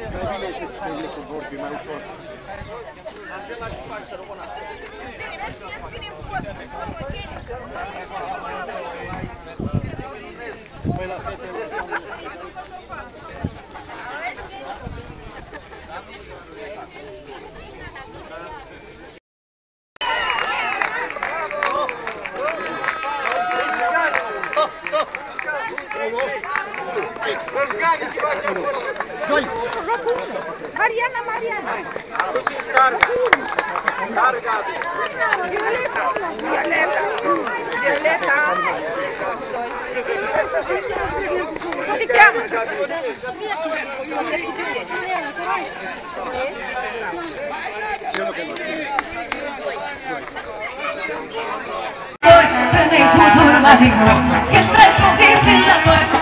Mai bine și femeile cu vorbi, mai ușor. Angela și Pașa, româna. Bine, mersi, ia scriem pot, Păi la fete, Разгоняйся, Вася! Стой! Mariana, Mariana. Violeta. Violeta. Como te chama? Peraí, por marido Que estreito divina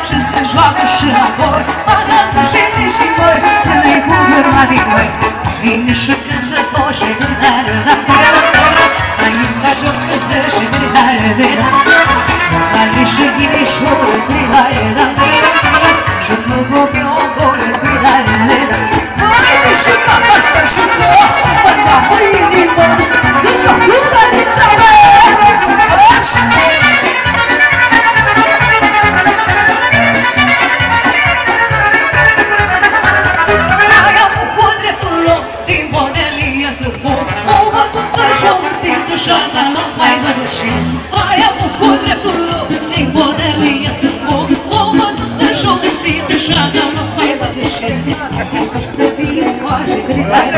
Wszyscy żłaby szyboj A co się nie zimoj Peraí, Yeah. Żadna no fajna duszy A ja mu kudrę turlu Ty podeli ja se fog O ma tu držu Ty ty żadna no fajna duszy Kako se bije kaže Gridare Ne žu ponari kaže Gridare